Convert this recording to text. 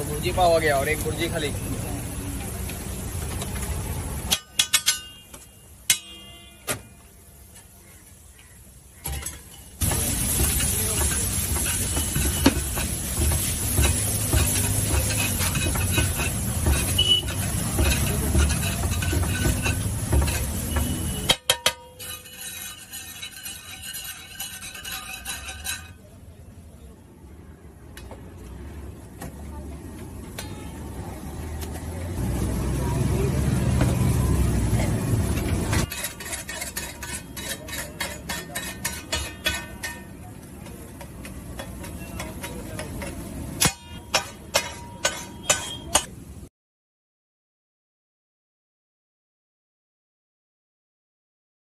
तो दो भुर्जी पाव हो गया और एक भुर्जी खाली।